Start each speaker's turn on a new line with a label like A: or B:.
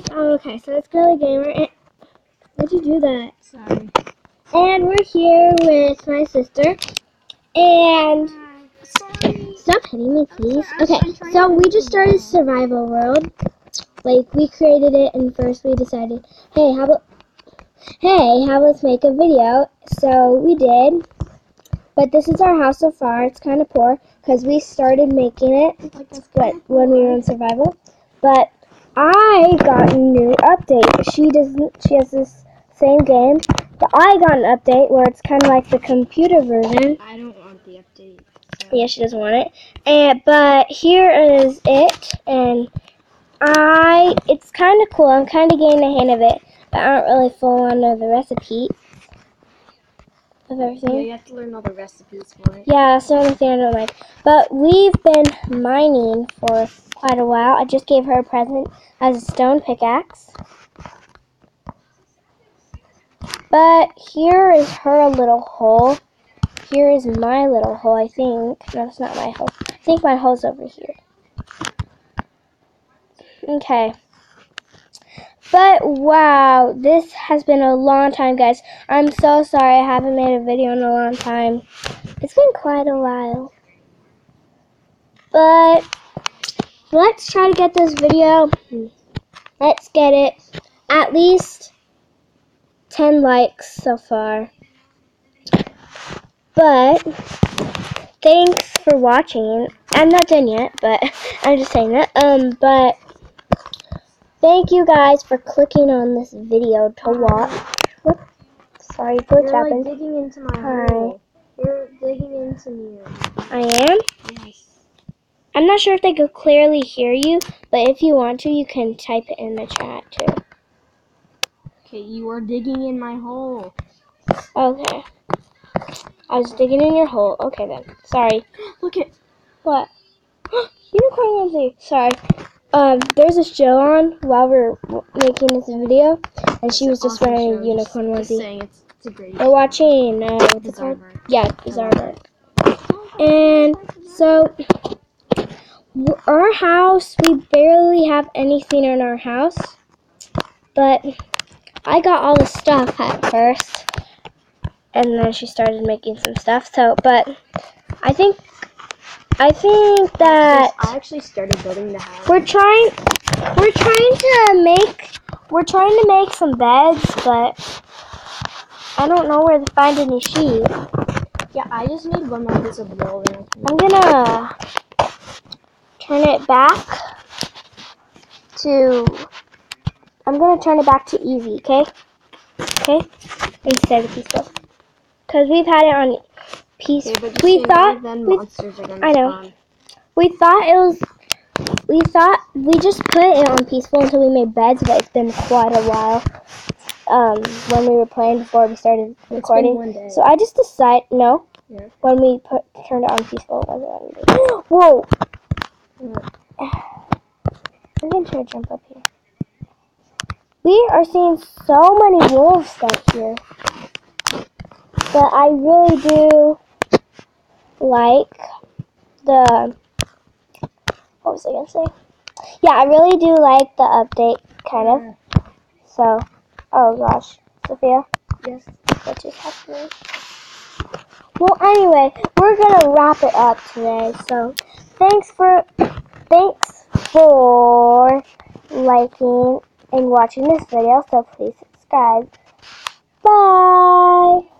A: guys. Oh, okay, so it's Girly Gamer. And, why'd you do that?
B: Sorry.
A: And we're here with my sister. And
B: Sorry.
A: stop hitting me, please. Okay, so we just started Survival World. Like we created it, and first we decided, hey, how about, hey, how let's make a video. So we did. But this is our house so far. It's kind of poor because we started making it
B: Like
A: what when we were in survival. But I got a new update. She doesn't. She has this same game, but I got an update where it's kind of like the computer version.
B: I don't want the update. So.
A: Yeah, she doesn't want it. And but here is it, and I. It's kind of cool. I'm kind of getting the hang of it, but I don't really full on know the recipe of everything.
B: Yeah, you have to learn all the recipes for it.
A: Yeah, that's the only thing I don't like. But we've been mining for quite a while. I just gave her a present as a stone pickaxe. But here is her little hole. Here is my little hole, I think. No, it's not my hole. I think my hole's over here. Okay. But wow, this has been a long time, guys. I'm so sorry I haven't made a video in a long time. It's been quite a while. But let's try to get this video. Let's get it at least 10 likes so far. But thanks for watching. I'm not done yet, but I'm just saying that. Um, but thank you guys for clicking on this video to watch. Whoop. Sorry, glitch
B: You're like digging into my
A: Alright.
B: hole. You're digging into me.
A: I am. I'm not sure if they could clearly hear you, but if you want to, you can type it in the chat too.
B: Okay, you are digging in my hole.
A: Okay. I was digging in your hole. Okay then. Sorry.
B: Look at.
A: What? Unicorn Lindsay. Sorry. Um, there's this Jill on while we're making this video, and she was just
B: awesome
A: wearing
B: show.
A: a unicorn onesie.
B: saying, it's, it's a great.
A: We're watching. Uh, what's it called? Yeah, Bizarre. And so, our house, we barely have anything in our house. But I got all the stuff at first. And then she started making some stuff. So, but I think, I think that
B: I actually started building the house.
A: we're trying, we're trying to make, we're trying to make some beds, but I don't know where to find any sheep.
B: Yeah, I just need one more piece of wool. and I can-
A: I'm gonna turn it back to. I'm gonna turn it back to easy, okay? Okay? Instead of peaceful. Because we've had it on peace.
B: Okay,
A: we
B: so you know,
A: thought we,
B: monsters are gonna
A: I know.
B: spawn.
A: we thought it was. We thought we just put it on peaceful until we made beds, but it's been quite a while. Um, when we were playing before we started recording. So I just decided no.
B: Yeah.
A: When we put turned it on peaceful, it wasn't letting me. Whoa! I'm gonna try to jump up here. We are seeing so many wolves out here. But I really do like the what was I gonna say? Yeah, I really do like the update kind of. Mm. So oh gosh. Sophia,
B: Yes.
A: what just happened? Well anyway, we're gonna wrap it up today. So thanks for thanks for liking and watching this video. So please subscribe. Bye.